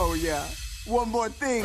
Oh yeah, one more thing.